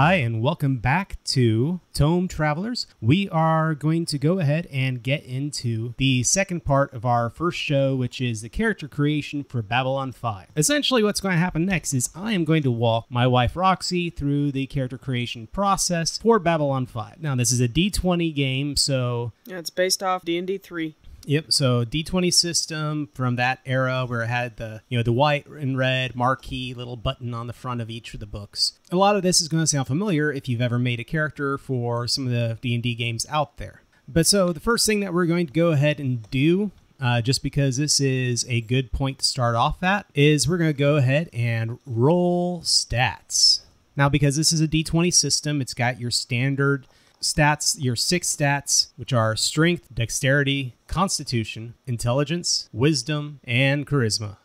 Hi, and welcome back to Tome Travelers. We are going to go ahead and get into the second part of our first show, which is the character creation for Babylon 5. Essentially, what's going to happen next is I am going to walk my wife Roxy through the character creation process for Babylon 5. Now, this is a D20 game, so Yeah, it's based off D and D three. Yep. So D20 system from that era where it had the you know the white and red marquee little button on the front of each of the books. A lot of this is going to sound familiar if you've ever made a character for some of the D&D games out there. But so the first thing that we're going to go ahead and do uh, just because this is a good point to start off at, is we're going to go ahead and roll stats. Now, because this is a d20 system, it's got your standard stats, your six stats, which are strength, dexterity, constitution, intelligence, wisdom, and charisma.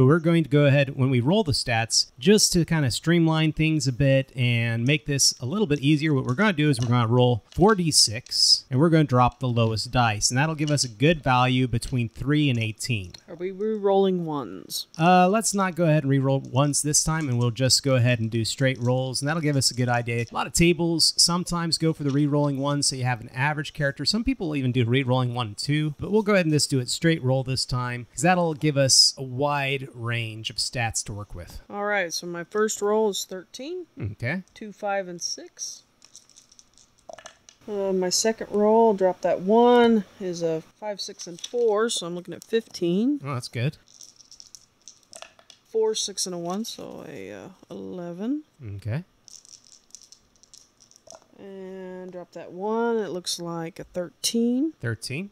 But we're going to go ahead when we roll the stats just to kind of streamline things a bit and make this a little bit easier. What we're going to do is we're going to roll 4d6 and we're going to drop the lowest dice, and that'll give us a good value between 3 and 18. Are we re-rolling ones? Uh, let's not go ahead and re-roll ones this time, and we'll just go ahead and do straight rolls, and that'll give us a good idea. A lot of tables sometimes go for the re-rolling ones, so you have an average character. Some people even do re-rolling one and two, but we'll go ahead and just do it straight roll this time, because that'll give us a wide range of stats to work with. All right. So my first roll is thirteen. Okay. Two, five, and six. Uh, my second roll, drop that one, is a five, six, and four. So I'm looking at fifteen. Oh, that's good. Four, six, and a one, so a uh, eleven. Okay. And drop that one. It looks like a thirteen. 13.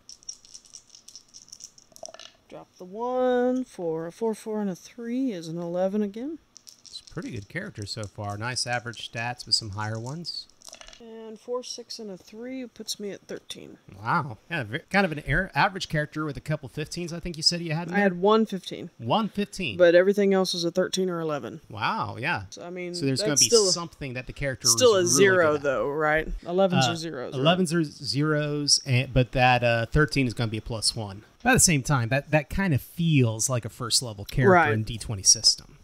Drop the one for a four, four, and a three is an eleven again. It's pretty good character so far. Nice average stats with some higher ones. And four, six, and a three puts me at thirteen. Wow. Yeah, kind of an air, average character with a couple 15s, I think you said you had I there. had one fifteen, One 15. but everything else is a thirteen or eleven. wow, yeah. So I mean, So there's going to be still something that the character still a really zero though, right? Elevens Uh, are zeros. right? 11s are zeros, and, but that uh, 13 is going to be a plus one. At the same time, that, that kind of feels like a first level character Right. in D20 system.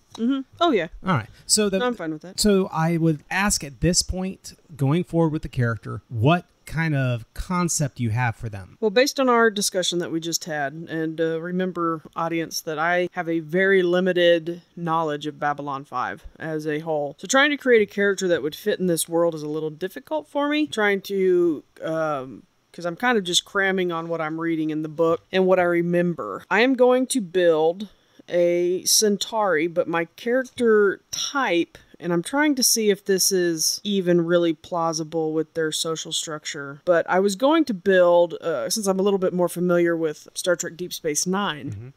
Oh yeah, All right. So the, No, I'm fine with that. So I would ask at this point, going forward with the character, what kind of concept you have for them. Well, based on our discussion that we just had, and uh, remember, audience, that I have a very limited knowledge of Babylon 5 as a whole. So, trying to create a character that would fit in this world is a little difficult for me. Trying to. Um, because I'm kind of just cramming on what I'm reading in the book and what I remember. I am going to build a Centauri, but my character type, and I'm trying to see if this is even really plausible with their social structure. But I was going to build, uh, since I'm a little bit more familiar with Star Trek Deep Space 9 I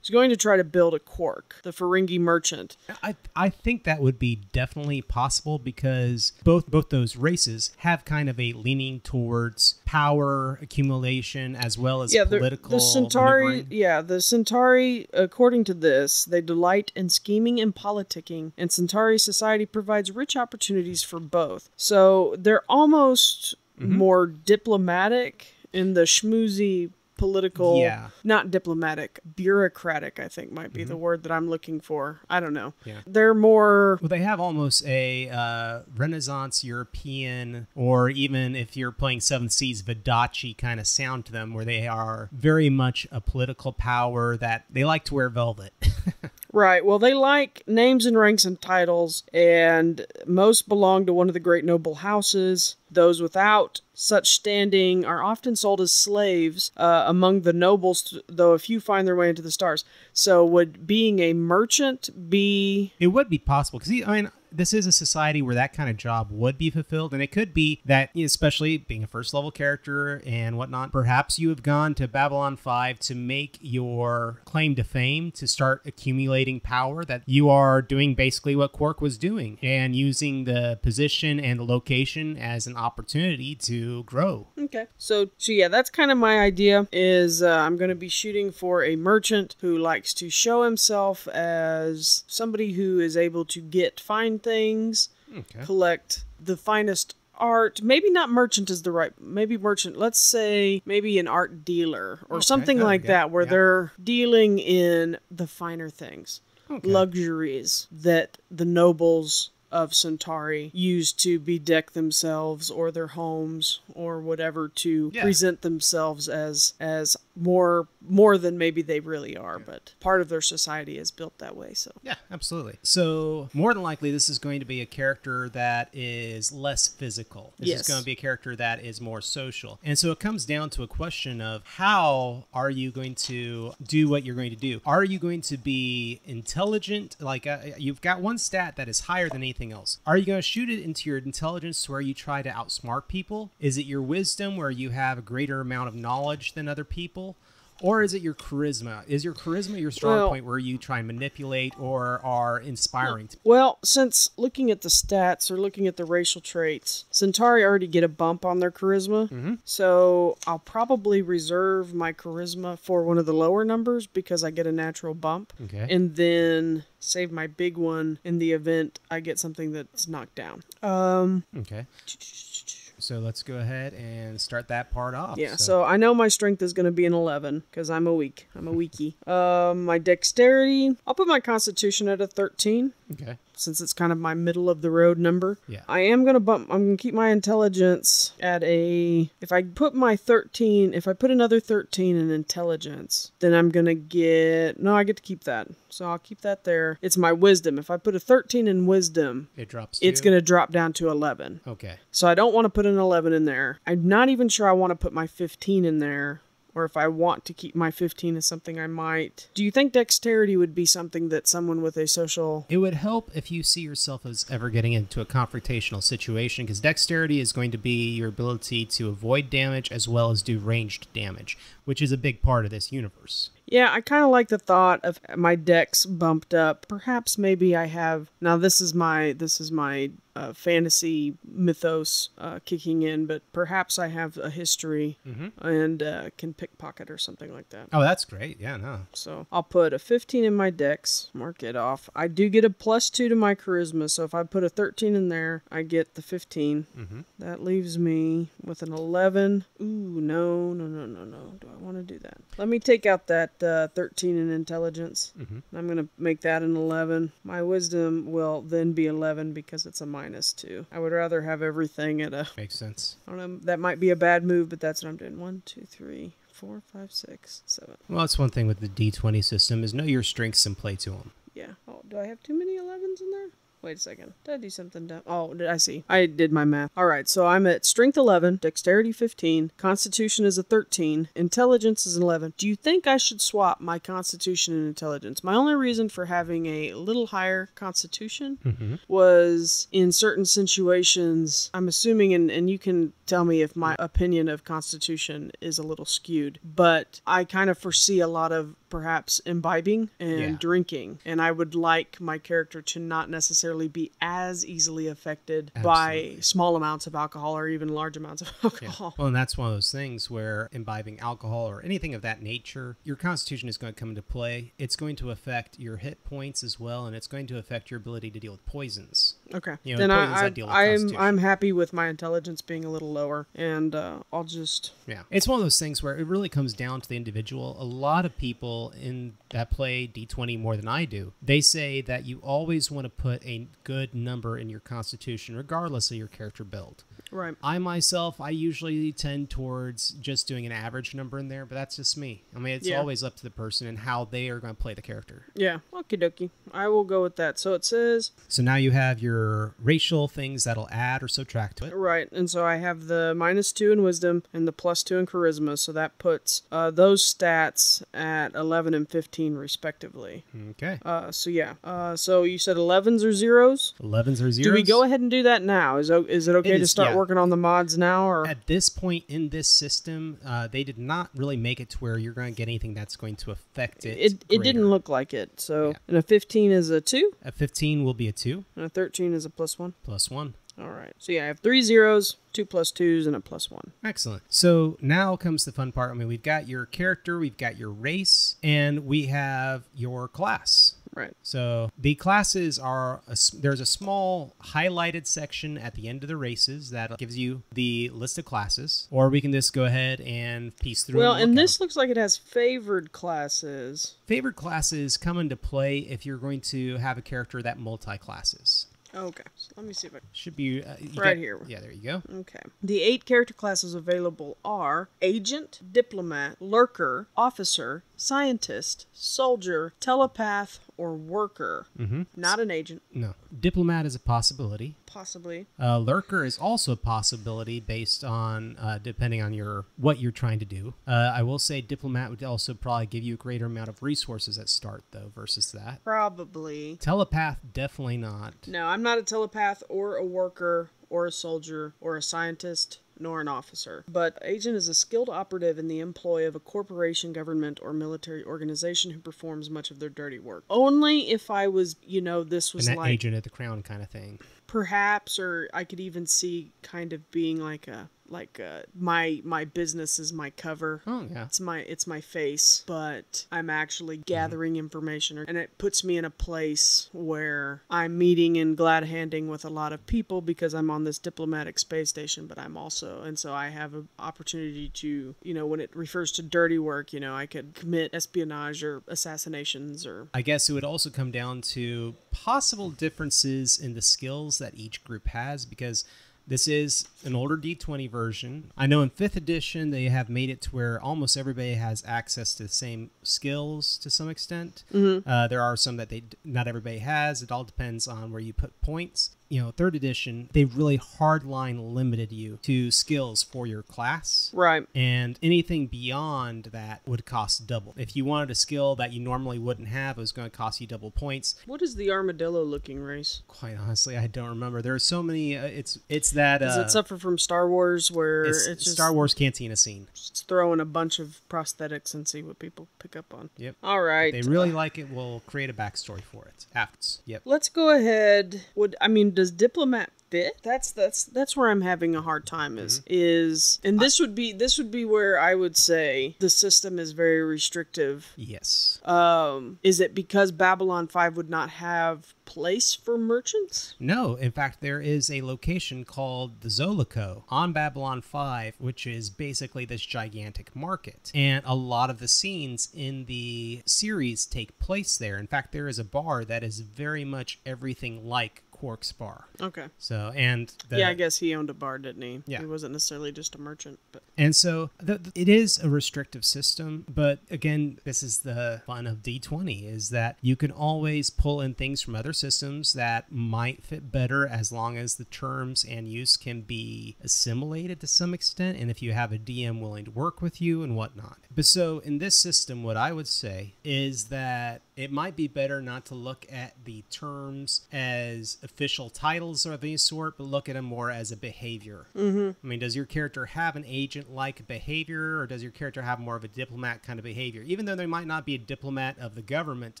going to try to build a Quark, the Ferengi merchant. I I think that would be definitely possible because both both those races have kind of a leaning towards power accumulation as well as yeah, the, political. the Centauri. Yeah, the Centauri. According to this, they delight in scheming and politicking, and Centauri society provides rich opportunities for both. So they're almost Mm-hmm. more diplomatic in the schmoozy political. Yeah. Mm-hmm. Not diplomatic, bureaucratic. I think might be the word that I'm looking for. I don't know. Yeah. They're more. Well, they have almost a uh, Renaissance European, or even if you're playing Seven Seas, Vodacce kind of sound to them, where they are very much a political power that they like to wear velvet. Right. Well, they like names and ranks and titles, and most belong to one of the great noble houses. Those without such standing are often sold as slaves uh, among the nobles, though a few find their way into the stars. So, would being a merchant be. it would be possible because I mean this is a society where that kind of job would be fulfilled and it could be that especially being a first level character and whatnot perhaps you have gone to babylon 5 to make your claim to fame to start accumulating power that you are doing basically what quark was doing and using the position and the location as an opportunity to grow Okay. So, so yeah, that's kind of my idea. Is uh, I'm going to be shooting for a merchant who likes to show himself as somebody who is able to get fine things, okay collect the finest art. Maybe not merchant is the right. Maybe merchant. Let's say maybe an art dealer or Okay. something Oh, like yeah, that, where yeah. they're dealing in the finer things, Okay. luxuries that the nobles of Centauri used to bedeck themselves or their homes or whatever to Yeah. present themselves as as more more than maybe they really are, but part of their society is built that way. So Yeah, absolutely. So more than likely, this is going to be a character that is less physical. This Yes. is going to be a character that is more social, and so it comes down to a question of how are you going to do what you're going to do? Are you going to be intelligent? Like uh, you've got one stat that is higher than anything else. Are you going to shoot it into your intelligence where you try to outsmart people? Is it your wisdom where you have a greater amount of knowledge than other people? Or is it your charisma? Is your charisma your strong Well- point where you try and manipulate or are inspiring to Well, since looking at the stats or looking at the racial traits, Centauri already get a bump on their charisma. Mm-hmm. So I'll probably reserve my charisma for one of the lower numbers because I get a natural bump. Okay. And then save my big one in the event I get something that's knocked down. Um, Okay. So let's go ahead and start that part off. yeah, so I know my strength is going to be an 11 because I'm a weak. I'm a weakie. Um, my dexterity, I'll put my constitution at a 13. okay. Since it's kind of my middle of the road number. Yeah. I am gonna bump. I'm gonna keep my intelligence at a. If I put my 13, if I put another 13 in intelligence, then I'm gonna get. No, I get to keep that. So I'll keep that there. It's my wisdom. If I put a 13 in wisdom, It drops. it's to- gonna drop down to 11. Okay. So I don't want to put an 11 in there. I'm not even sure I want to put my 15 in there. Or if I want to keep my 15 as something I might. Do you think dexterity would be something that someone with a social It would help if you see yourself as ever getting into a confrontational situation because dexterity is going to be your ability to avoid damage as well as do ranged damage, which is a big part of this universe. Yeah, I kind of like the thought of my dex bumped up. Perhaps maybe I have now. This is my this is my uh, fantasy mythos uh, kicking in, but perhaps I have a history and uh, can pickpocket or something like that. Oh, that's great. Yeah, no. So I'll put a 15 in my dex, mark it off. I do get a plus two to my charisma, so if I put a 13 in there, I get the 15. Mhm. That leaves me with an 11. Ooh, no, no, no, no, no. Do I want to do that? Let me take out that uh, 13 in intelligence. Mhm. I'm going to make that an 11. My wisdom will then be 11 because it's a minus two. I would rather have everything at a. Makes sense. I don't know, that might be a bad move, but that's what I'm doing. One, two, three, four, five, six, seven. Well, that's one thing with the D20 system is know your strengths and play to them. Yeah. Oh, do I have too many 11s in there? Wait a second. Did I do something dumb? Oh, did I see? I did my math. All right, so I'm at strength 11, dexterity 15, constitution is a 13, intelligence is an 11. Do you think I should swap my constitution and intelligence? My only reason for having a little higher constitution Mm-hmm. was in certain situations, I'm assuming, and, and you can tell me if my opinion of Constitution is a little skewed, but I kind of foresee a lot of perhaps imbibing and Yeah. drinking, and I would like my character to not necessarily be as easily affected by small amounts of alcohol or even large amounts of Yeah. alcohol. Well, and that's one of those things where imbibing alcohol or anything of that nature, your constitution is going to come into play. It's going to affect your hit points as well, and it's going to affect your ability to deal with poisons. Okay, You know, then I, that deal with I, I'm I'm happy with my intelligence being a little lower, and uh, I'll just Yeah. It's one of those things where it really comes down to the individual. A lot of people in that play D20 more than I do, they say that you always want to put a good number in your constitution regardless of your character build. Right. I myself, I usually tend towards just doing an average number in there, but that's just me. I mean, it's Yeah. always up to the person and how they are going to play the character. Yeah, okie dokie. I will go with that. So it says So now you have your racial things that'll add or subtract to it. Right, and so I have the minus two in wisdom and the plus two in charisma, so that puts uh, those stats at 11 and 15 respectively. Okay. Uh, so yeah, uh, so you said 11s or zeros? 11s or zeros. Do we go ahead and do that now? Is, is it okay It to start yeah. Working on the mods now? or At this point in this system, uh, they did not really make it to where you're going to get anything that's going to affect it. It, it didn't look like it. So, Yeah. and a 15 is a 2, A 15 will be a 2 and a 13 is a plus 1. plus 1. All right. So yeah, I have three zeros, two plus twos, and a plus 1. Excellent. So now comes the fun part. I mean, we've got your character, we've got your race, and we have your class. Right. So the classes are a there's a small highlighted section at the end of the races that gives you the list of classes, or we can just go ahead and piece through. Well, and and this looks like it has favored classes. Favored classes come into play if you're going to have a character that multi classes. Okay, so let me see if I. Should be uh, Right got- here. Yeah, there you go. Okay. The eight character classes available are agent, diplomat, lurker, officer, scientist, soldier, telepath, or worker. Mm-hmm. Not an agent, No, diplomat is a possibility. possibly. Uh, lurker is also a possibility based on uh, depending on your what you're trying to do. Uh, I will say diplomat would also probably give you a greater amount of resources at start though versus that. Probably. Telepath definitely not. No, I'm not a telepath or a worker or a soldier or a scientist nor an officer. But agent is a skilled operative in the employ of a corporation, government, or military organization who performs much of their dirty work. Only if I was, you know, this was An like agent at the crown kind of thing. perhaps or i could even see kind of being like a like uh my my business is my cover Oh yeah. it's my it's my face but i'm actually gathering information and it puts me in a place where i'm meeting and glad handing with a lot of people because i'm on this diplomatic space station but i'm also and so i have an opportunity to you know when it refers to dirty work you know i could commit espionage or assassinations or I guess it would also come down to possible differences in the skills that each group has because this is an older D20 version. I know in 5th edition they have made it to where almost everybody has access to the same skills to some extent. Uh, there are some that they not everybody has. It all depends on where you put points. You know, 3rd edition, they really hardline limited you to skills for your class right and anything beyond that would cost double. If you wanted a skill that you normally wouldn't have, it was going to cost you double points. what is the armadillo looking race Quite honestly, I don't remember. There are so many. Uh, it's it's that Does uh, it suffer from Star Wars where it's it's, just Star Wars Cantina scene. just throw in a bunch of prosthetics and see what people pick up on? Yep. All right. They really like it. We'll create a backstory for it. After. Yep. Let's go ahead. Would I mean does diplomat fit? That's that's that's where I'm having a hard time is is and this would be this would be where I would say the system is very restrictive. Yes. Um is it because Babylon 5 would not have place for merchants? No, in fact, there is a location called the Zocalo on Babylon 5, which is basically this gigantic market. And a lot of the scenes in the series take place there. In fact, there is a bar that is very much everything like Quark's Bar. Okay. So, and the, yeah, I guess he owned a bar, didn't he? Yeah. He wasn't necessarily just a merchant, but And so the, the- it is a restrictive system, but again, this is the fun of D20 is that you can always pull in things from other systems that might fit better as long as the terms and use can be assimilated to some extent and if you have a DM willing to work with you and whatnot. But so in this system, what I would say is that it might be better not to look at the terms as official titles of any sort, but look at them more as a behavior. Mm-hmm. I mean, does your character have an agent like behavior, or does your character have more of a diplomat kind of behavior? Even though they might not be a diplomat of the government,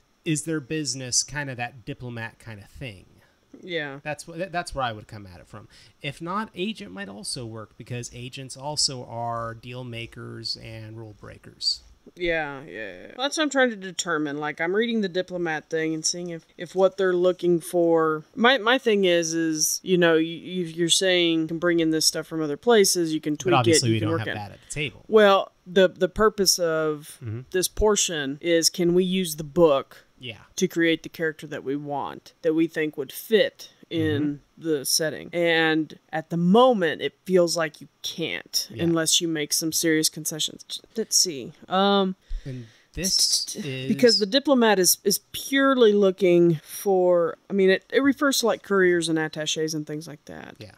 is their business kind of that diplomat kind of thing? Yeah. That's what that's where I would come at it from. If not, agent might also work because agents also are deal makers and rule breakers. Yeah, yeah, yeah. That's what I'm trying to determine. Like I'm reading the diplomat thing and seeing if if what they're looking for. My my thing is is you know you, you you're saying you can bring in this stuff from other places. You can tweak But obviously, it. You we don't have that at the table. Well, the the purpose of Mm-hmm. this portion is can we use the book Yeah. to create the character that we want that we think would fit in Mm-hmm. the setting and at the moment it feels like you can't Yeah. unless you make some serious concessions let's see um And this is because the diplomat is is purely looking for i mean it, it refers to like couriers and attaches and things like that yeah.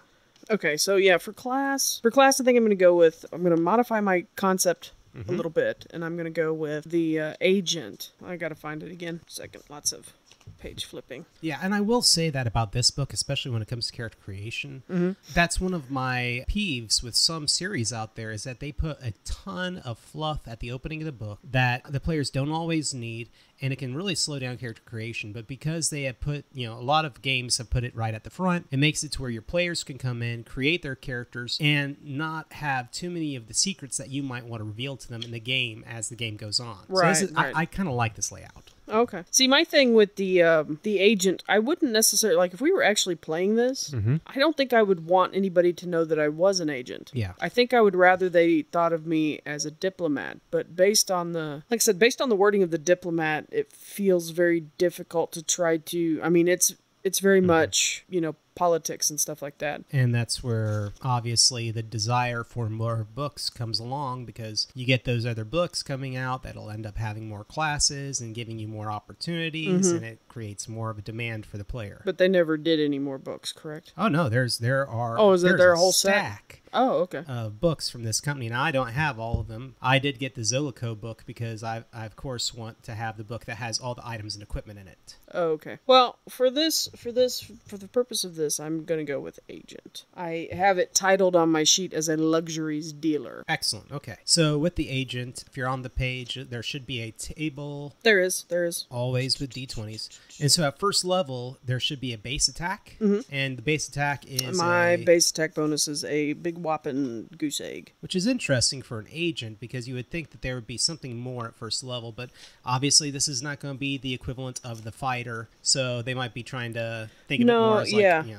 okay so yeah for class for class i think i'm going to go with i'm going to modify my concept a little bit and i'm going to go with the uh, agent. I gotta find it again. Second lots of page flipping. Yeah, and I will say that about this book, especially when it comes to character creation. That's one of my peeves with some series out there is that they put a ton of fluff at the opening of the book that the players don't always need, and it can really slow down character creation. But because they have put, you know, a lot of games have put it right at the front, it makes it to where your players can come in, create their characters, and not have too many of the secrets that you might want to reveal to them in the game as the game goes on. so this Right, is, right. I, I kind of like this layout. Okay. See, my thing with the um, the agent, I wouldn't necessarily like if we were actually playing this. I don't think I would want anybody to know that I was an agent. Yeah. I think I would rather they thought of me as a diplomat. But based on the, like I said, based on the wording of the diplomat, it feels very difficult to try to. I mean, it's it's very mm-hmm. much you know politics and stuff like that. And that's where obviously the desire for more books comes along because you get those other books coming out that'll end up having more classes and giving you more opportunities Mm-hmm. and it creates more of a demand for the player. But they never did any more books, correct? oh no, there's there are Oh, is it their a whole set? stack Oh, okay. of books from this company. Now I don't have all of them. I did get the Zocalo book because I, I of course want to have the book that has all the items and equipment in it. Oh, okay. Well, for this, for this, for the purpose of this, I'm gonna go with agent. I have it titled on my sheet as a luxuries dealer. Excellent. Okay. So with the agent, if you're on the page, there should be a table There is, there is. always with d20s. And so at first level, there should be a base attack, and the base attack is Mm-hmm. My a- base attack bonus is a big whopping goose egg. which is interesting for an agent because you would think that there would be something more at first level, but obviously this is not going to be the equivalent of the fighter, so they might be trying to think of it No, more as like, yeah. you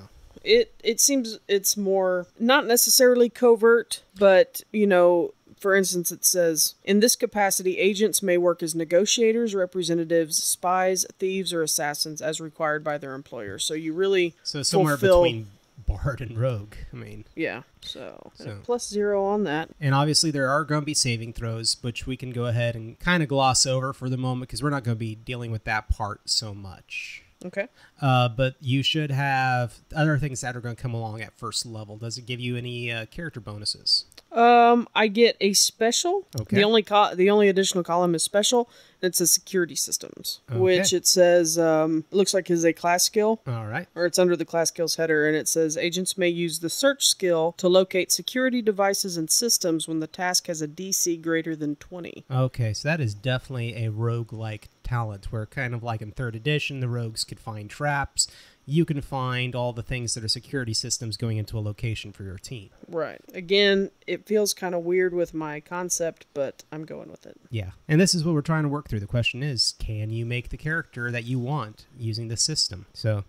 It it seems it's more not necessarily covert, but you know, for instance, it says in this capacity, agents may work as negotiators, representatives, spies, thieves, or assassins as required by their employer. So you really so somewhere fulfill- between bard and rogue. I mean, yeah. So, So- plus zero on that. and obviously there are going to be saving throws, which we can go ahead and kind of gloss over for the moment because we're not going to be dealing with that part so much. Okay. Uh, but you should have other things that are going to come along at first level. Does it give you any uh, character bonuses? Um, I get a special. Okay. The only the only additional column is special. And it says security systems, which it says um, looks like is a class skill. All right. or it's under the class skills header, and it says agents may use the search skill to locate security devices and systems when the task has a DC greater than 20. Okay, so that is definitely a rogue-like talent where kind of like in third edition the rogues could find traps. You can find all the things that are security systems going into a location for your team. Right. Again, it feels kind of weird with my concept, but I'm going with it. Yeah. And this is what we're trying to work through. The question is, can you make the character that you want using the system? So,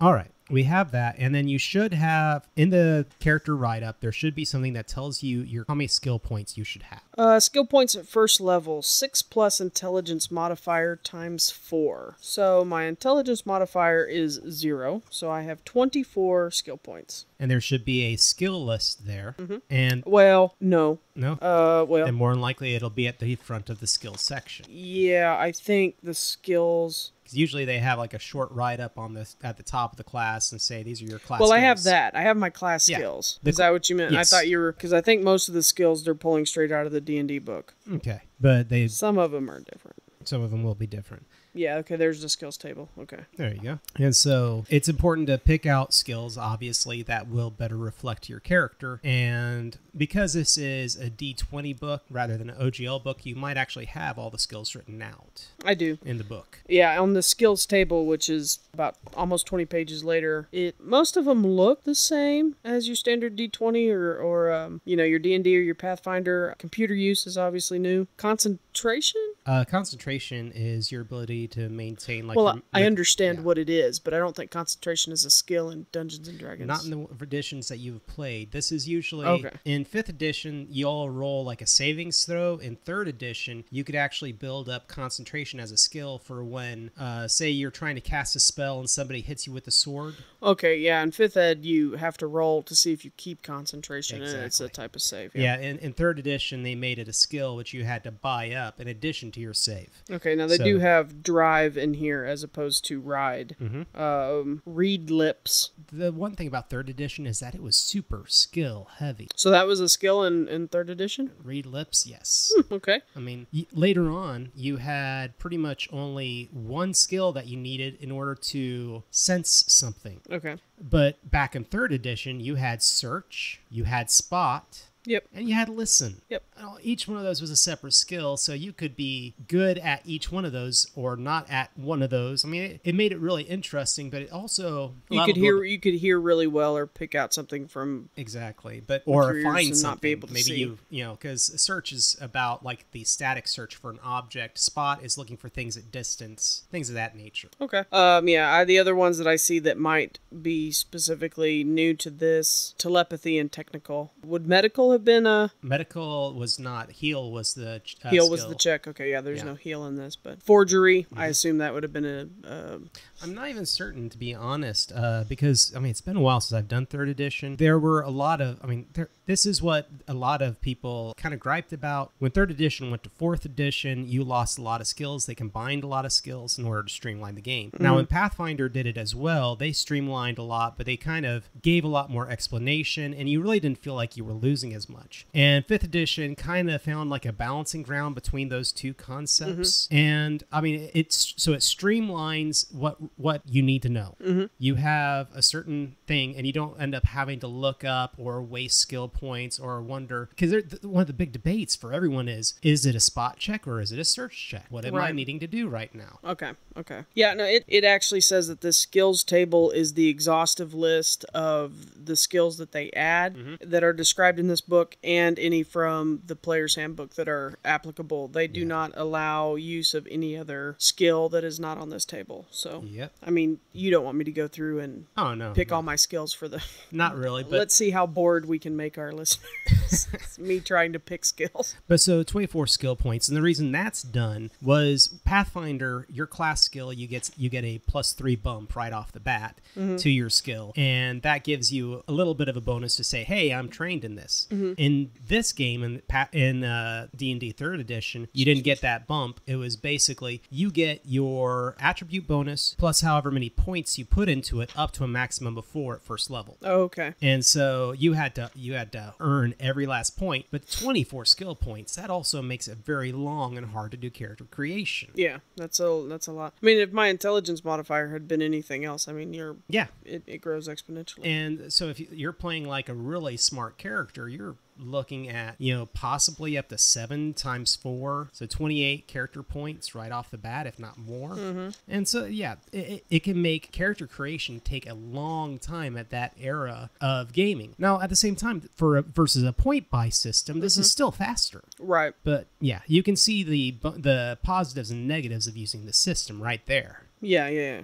all right. We have that, and then you should have in the character write up. There should be something that tells you your how many skill points you should have. Uh, skill points at first level, 6 plus intelligence modifier times 4. So my intelligence modifier is 0, so I have 24 skill points. And there should be a skill list there. And Well, no. no, Uh, well, and more than likely it'll be at the front of the skill section. yeah, I think the skills Because usually they have like a short write up on this at the top of the class and say these are your class. Well, I have that. I have my class Yeah. skills. Is that what you meant? yes. I thought you were because I think most of the skills they're pulling straight out of the D and D book. Okay, but they Some of them are different. some of them will be different. Yeah. Okay. There's the skills table. Okay. There you go. And so it's important to pick out skills, obviously, that will better reflect your character. And because this is a D20 book rather than an OGL book, you might actually have all the skills written out I do. in the book. Yeah. On the skills table, which is about almost 20 pages later, it most of them look the same as your standard D20 or or um, you know your D and D or your Pathfinder. Computer use is obviously new. Concentration. Uh, concentration is your ability to maintain, like, well, your- I like- understand yeah. what it is, but I don't think concentration is a skill in Dungeons and Dragons. Not in the editions that you've played. This is usually Okay. in fifth edition. You all roll like a savings throw. In third edition, you could actually build up concentration as a skill for when, uh, say, you're trying to cast a spell and somebody hits you with a sword. Okay, yeah. In fifth ed, you have to roll to see if you keep concentration, and it's a type of save. Yeah, in, in third edition, they made it a skill which you had to buy up in addition to your save. Okay, now they So- do have drive in here as opposed to ride. Mhm. Um, read lips. The one thing about third edition is that it was super skill heavy. So that was a skill in, in third edition? Read lips, yes. Hmm, okay. I mean, y- later on, you had pretty much only one skill that you needed in order to sense something. Okay. But back in third edition, you had search, you had spot, Yep. and you had to listen. Yep. Each one of those was a separate skill, so you could be good at each one of those or not at one of those. I mean, it, it made it really interesting, but it also You could hear you could hear really well or pick out something from exactly, but or curious find and something. not be able to Maybe see. you you know because search is about like the static search for an object. Spot is looking for things at distance, things of that nature. Okay. Um yeah, I, the other ones that I see that might be specifically new to this telepathy and technical. Would medical have been a Medical was not. Heal was the uh, heal? Was the check? Okay, yeah. There's Yeah. Mm-hmm. no heal in this, but forgery. I assume that would have been a. Uh, I'm not even certain to be honest, uh, because I mean it's been a while since I've done third edition. There were a lot of, I mean, there, this is what a lot of people kind of griped about when third edition went to fourth edition. You lost a lot of skills. They combined a lot of skills in order to streamline the game. Now, when mm-hmm. Pathfinder did it as well, they streamlined a lot, but they kind of gave a lot more explanation, and you really didn't feel like you were losing as much. And fifth edition kind of found like a balancing ground between those two concepts. Mm-hmm. And I mean, it's so it streamlines what what you need to know. Mm-hmm. You have a certain thing, and you don't end up having to look up or waste skill points or wonder because th- one of the big debates for everyone is: is it a spot check or is it a search check? What am I needing to do right now? Okay, okay. Yeah, no, it, it actually says that the skills table is the exhaustive list of the skills that they add mm-hmm. that are described in this book and any from the player's handbook that are applicable. They do not allow use of any other skill that is not on this table. So, Yep. I mean, you don't want me to go through and Oh no, pick no, all my skills for the. not really. But Let's see how bored we can make our listeners. Me trying to pick skills. But so 24 skill points, and the reason that's done was Pathfinder, your class skill, you get you get a plus three bump right off the bat to your skill, and that gives you a little bit of a bonus to say, "Hey, I'm trained in this." In this game, in in uh, D&D Third Edition, you didn't get that bump. It was basically you get your attribute bonus plus however many points you put into it up to a maximum of four at first level. Oh, okay. And so you had to you had to earn every last point, but 24 skill points that also makes it very long and hard to do character creation. Yeah, that's a that's a lot. I mean, if my intelligence modifier had been anything else, I mean, you're Yeah. it, it grows exponentially. And so if you- you're playing like a really smart character, you're looking at, you know, possibly up to 7 times 4, so 28 character points right off the bat if not more. Mm-hmm. And so yeah, it, it- can make character creation take a long time at that era of gaming. Now, at the same time for a, versus a point buy system, this is mm-hmm. still faster. right. But yeah, you can see the the positives and negatives of using the system right there. Yeah, yeah. yeah.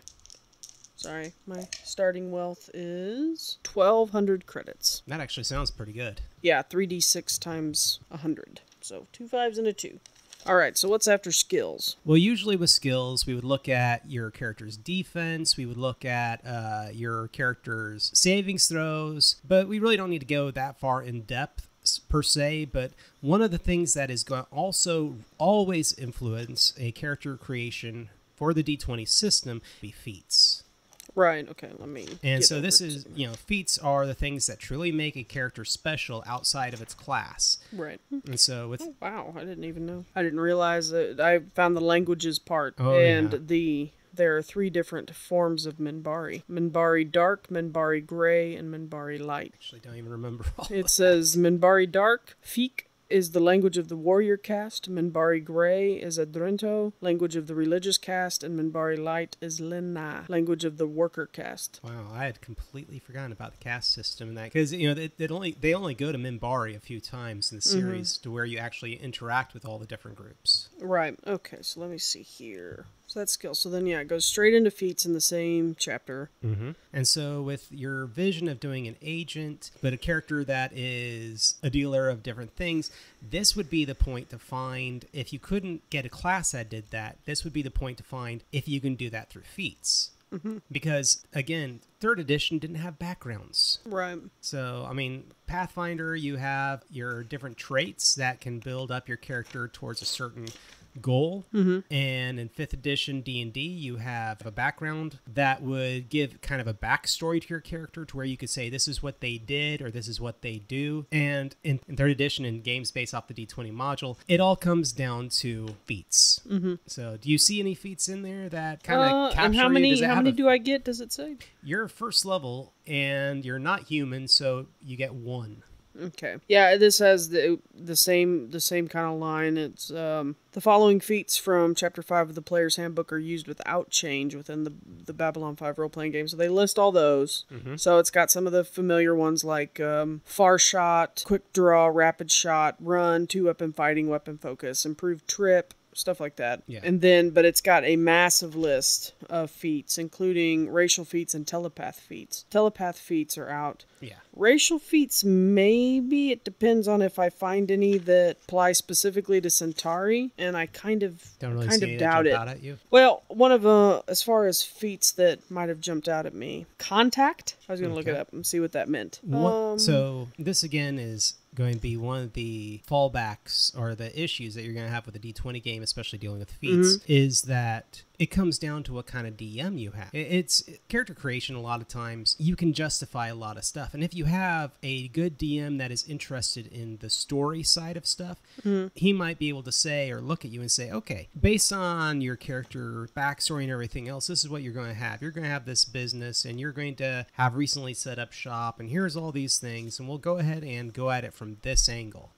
Sorry, my starting wealth is twelve hundred credits. That actually sounds pretty good. Yeah, three d six times hundred. So two fives and a two. All right. So what's after skills? Well, usually with skills, we would look at your character's defense, we would look at uh, your character's savings throws, but we really don't need to go that far in depth per se. But one of the things that is going to also always influence a character creation for the D20 system be feats. Right. Okay. Let me. And so this is, you know, feats are the things that truly make a character special outside of its class. right. And so with Oh, wow, I didn't even know. I didn't realize that I found the languages part Oh, and yeah. the there are three different forms of Minbari. Minbari dark, Minbari gray, and Minbari light. actually don't even remember all. It says Minbari dark, Feek is the language of the warrior caste, Minbari gray is Adronato, language of the religious caste, and Minbari light is Lenna, language of the worker caste. Wow, I had completely forgotten about the caste system and that because you know they, they only they only go to Minbari a few times in the Mm-hmm. series to where you actually interact with all the different groups. Right. Okay, so let me see here. So that's skill. So then, yeah, it goes straight into feats in the same chapter. Mm-hmm. And so with your vision of doing an agent, but a character that is a dealer of different things, this would be the point to find if you couldn't get a class that did that. This would be the point to find if you can do that through feats. Because again, third edition didn't have backgrounds. Right. So, I mean, Pathfinder, you have your different traits that can build up your character towards a certain goal. Mm-hmm. And in fifth edition D and D, you have a background that would give kind of a backstory to your character, to where you could say this is what they did or this is what they do. And in, in third edition, in games based off the D twenty module, it all comes down to feats. Mm-hmm. So, do you see any feats in there that kind of Uh, capture and how many? It How many a- do I get? Does it say? you're first level and you're not human, so you get one. Okay. Yeah, this has the the same the same kind of line. It's um, the following feats from Chapter Five of the Player's Handbook are used without change within the the Babylon Five role playing game. So they list all those. So it's got some of the familiar ones like um, Far Shot, Quick Draw, Rapid Shot, Run, Two Weapon Fighting, Weapon Focus, Improved Trip. Stuff like that. Yeah. And then, but it's got a massive list of feats, including racial feats and telepath feats. Telepath feats are out. Yeah. Racial feats, maybe it depends on if I find any that apply specifically to Centauri, and I kind of Don't really kind see of doubt it. out at you. Well, one of uh, as far as feats that might have jumped out at me, contact. I was gonna look it up and see what that meant. What, Um, so this again is going to be one of the fallbacks or the issues that you're going to have with a D20 game, especially dealing with feats, Mm-hmm. is that it comes down to what kind of DM you have. It's character creation. A lot of times you can justify a lot of stuff, and if you have a good DM that is interested in the story side of stuff, Mm-hmm. he might be able to say or look at you and say, okay, based on your character backstory and everything else, this is what you're going to have. You're going to have this business, and you're going to have recently set up shop, and here's all these things, and we'll go ahead and go at it from this angle.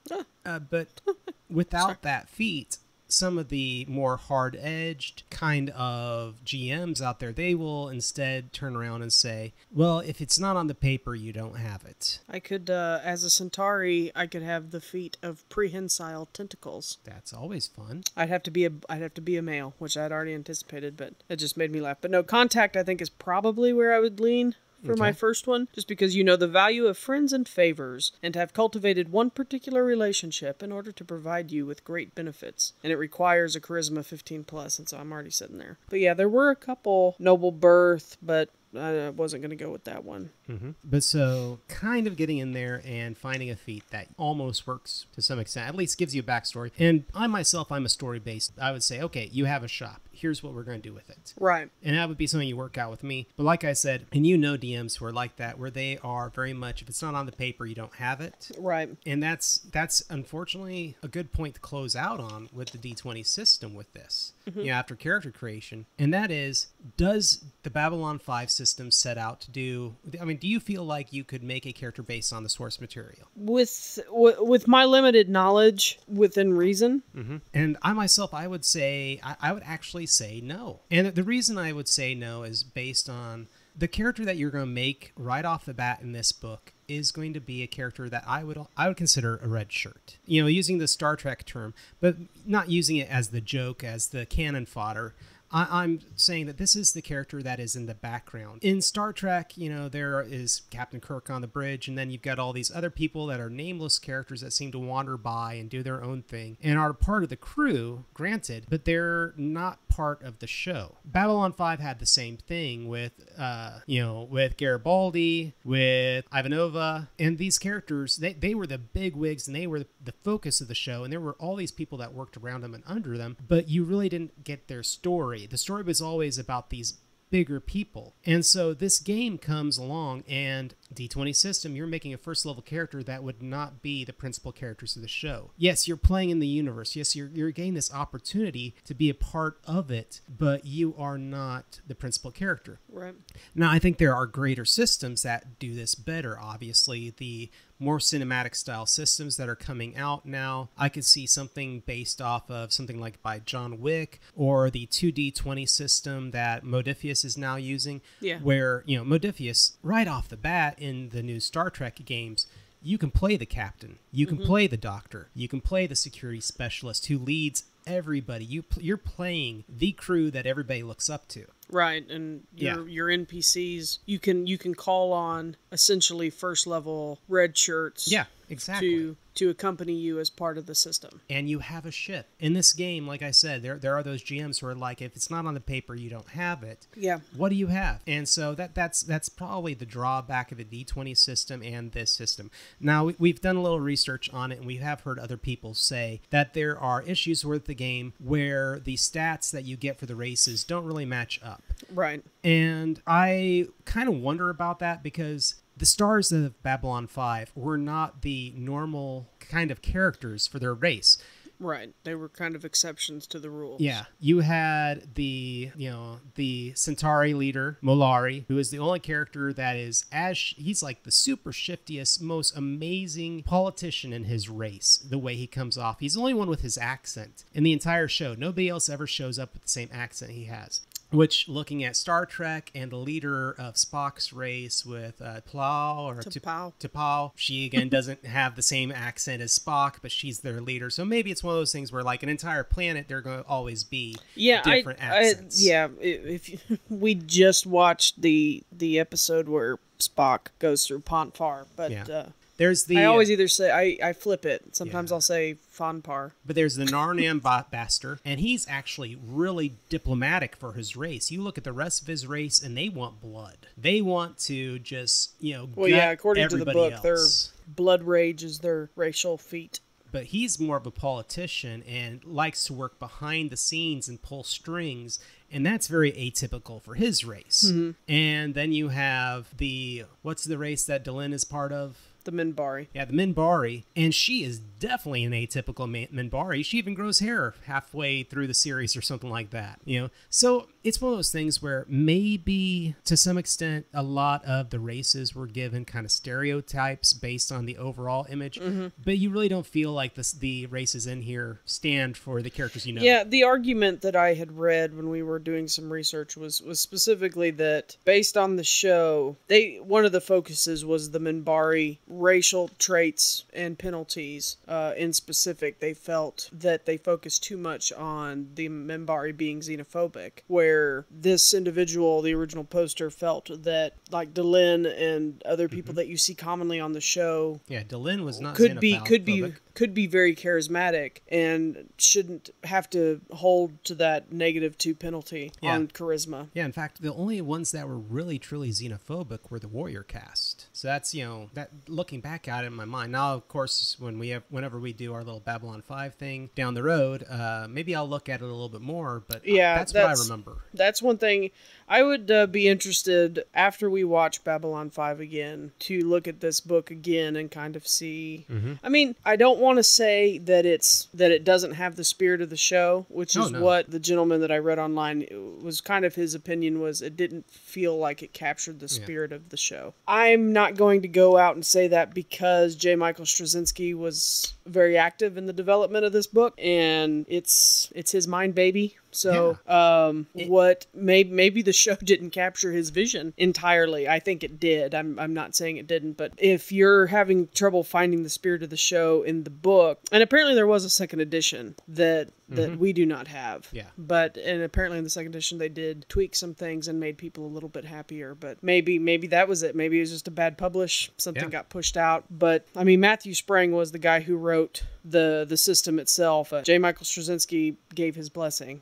Uh, but without that feat, some of the more hard edged kind of GMs out there, they will instead turn around and say, well, if it's not on the paper, you don't have it. I could, uh, as a Centauri, I could have the feat of prehensile tentacles. That's always fun. I'd have to be a, I'd have to be a male, which I'd already anticipated, but it just made me laugh. But no, contact I think is probably where I would lean for my first one, just because you know the value of friends and favors, and have cultivated one particular relationship in order to provide you with great benefits, and it requires a charisma 15 plus, and so I'm already sitting there. But yeah, there were a couple noble birth, but I wasn't gonna go with that one. Mm-hmm. But so, kind of getting in there and finding a feat that almost works to some extent, at least gives you a backstory. And I myself, I'm a story based. I would say, okay, you have a shop. Here's what we're going to do with it. Right. And that would be something you work out with me. But like I said, and you know DMs who are like that, where they are very much, if it's not on the paper, you don't have it. Right. And that's that's unfortunately a good point to close out on with the D20 system with this. Mm-hmm. You know, after character creation. And that is, does the Babylon 5 system set out to do I mean, do you feel like you could make a character based on the source material? With with my limited knowledge within reason, mm-hmm. And I myself, I would say, I, I would actually say no. And the reason I would say no is based on the character that you're going to make right off the bat in this book is going to be a character that I would I would consider a red shirt. You know, using the Star Trek term, but not using it as the joke, as the cannon fodder. I, I'm saying that this is the character that is in the background. In Star Trek, you know, there is Captain Kirk on the bridge, and then you've got all these other people that are nameless characters that seem to wander by and do their own thing and are part of the crew, granted, but they're not part of the show. Babylon 5 had the same thing with, uh, you know, with Garibaldi, with Ivanova, and these characters, they, they were the big wigs and they were the focus of the show, and there were all these people that worked around them and under them, but you really didn't get their story. The story was always about these bigger people. And so this game comes along and D20 system, you're making a first level character that would not be the principal characters of the show. Yes, you're playing in the universe. Yes, you're, you're getting this opportunity to be a part of it, but you are not the principal character. right? Now, I think there are greater systems that do this better. Obviously, the more cinematic style systems that are coming out now. I could see something based off of something like by John Wick or the 2D20 system that Modiphius is now using. Yeah. Where, you know, Modiphius, right off the bat in the new Star Trek games, you can play the captain, you can mm-hmm. play the doctor, you can play the security specialist who leads everybody. You pl- you're playing the crew that everybody looks up to. Right, and your your NPCs you can you can call on essentially first level red shirts. Yeah, exactly. To to accompany you as part of the system. and you have a ship in this game like i said there, there are those gms who are like if it's not on the paper you don't have it Yeah. what do you have and so that that's that's probably the drawback of the d20 system and this system now we, we've done a little research on it and we have heard other people say that there are issues with the game where the stats that you get for the races don't really match up Right. And I kind of wonder about that because the stars of Babylon 5 were not the normal kind of characters for their race. Right. They were kind of exceptions to the rules. Yeah, you had the you know the Centauri leader Mollari, who is the only character that is as he's like the super shiftiest, most amazing politician in his race. The way he comes off, he's the only one with his accent in the entire show. Nobody else ever shows up with the same accent he has. Which, looking at Star Trek and the leader of Spock's race with uh, Plow or T'Pau. T'Pau, she again doesn't have the same accent as Spock, but she's their leader. So maybe it's one of those things where, like an entire planet, they're going to always be yeah, different I, accents. I, yeah, if you, we just watched the the episode where Spock goes through Pon farr, but Yeah. uh, There's the I always either say I, I flip it. Sometimes Yeah. I'll say Fonpar. But there's the Narnam ba- Baster, and he's actually really diplomatic for his race. You look at the rest of his race, and they want blood. They want to just, you know, Well, yeah, according to the book, else. their blood rage is their racial feat. But he's more of a politician and likes to work behind the scenes and pull strings, and that's very atypical for his race. Mm-hmm. And then you have the what's the race that Delenn is part of? The Minbari. Yeah, the Minbari, and she is definitely an atypical Minbari. She even grows hair halfway through the series or something like that. You know, so it's one of those things where maybe to some extent a lot of the races were given kind of stereotypes based on the overall image, Mm-hmm. but you really don't feel like this, the races in here stand for the characters you know. Yeah, the argument that I had read when we were doing some research was was specifically that based on the show, they one of the focuses was the Minbari racial traits and penalties. Uh, in specific, they felt that they focused too much on the Minbari being xenophobic, where this individual, the original poster, felt that like Delenn and other people that you see commonly on the show yeah. Delenn was not could be could be could be very charismatic and shouldn't have to hold to that negative two penalty Yeah. on charisma. Yeah, in fact, the only ones that were really truly xenophobic were the warrior caste. So that's you know that looking back at it in my mind. Now, of course, when we have whenever we do our little Babylon Five thing down the road, uh, maybe I'll look at it a little bit more. But Yeah, that's, that's- what I remember. That's one thing I would uh, be interested after we watch Babylon 5 again to look at this book again and kind of see Mm-hmm. I mean, I don't want to say that it's that it doesn't have the spirit of the show, which Oh, is no. what the gentleman that I read online was kind of his opinion was it didn't feel like it captured the spirit of the show. I'm not going to go out and say that because J. Michael Straczynski was very active in the development of this book and it's it's his mind baby. So, um, what maybe maybe the show didn't capture his vision entirely. I think it did. I'm I'm not saying it didn't, but if you're having trouble finding the spirit of the show in the book, and apparently there was a second edition that that we do not have. Yeah. But and apparently in the second edition they did tweak some things and made people a little bit happier. But maybe maybe that was it. Maybe it was just a bad publish. Something Yeah. got pushed out. But I mean Matthew Sprange was the guy who wrote the the system itself. Uh, J. Michael Straczynski gave his blessing.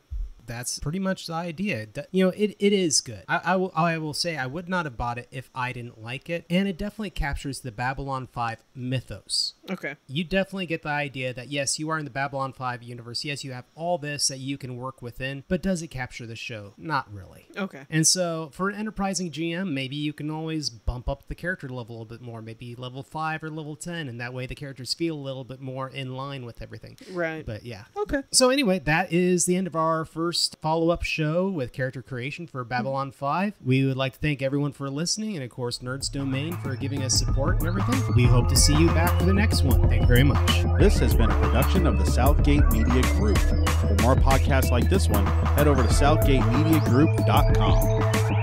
That's pretty much the idea. You know, it, it is good. I, I will I will say I would not have bought it if I didn't like it, and it definitely captures the Babylon Five mythos. Okay. you definitely get the idea that yes, you are in the Babylon 5 universe. Yes, you have all this that you can work within, but does it capture the show? Not really. Okay. And so, for an enterprising GM, maybe you can always bump up the character level a little bit more, maybe level 5 or level 10, and that way the characters feel a little bit more in line with everything. Right. But yeah. Okay. So, anyway, that is the end of our first follow up show with character creation for Babylon 5. We would like to thank everyone for listening, and of course, Nerds Domain for giving us support and everything. We hope to see you back for the next one. Thank you very much. This has been a production of the Southgate Media Group. For more podcasts like this one, head over to southgatemediagroup.com.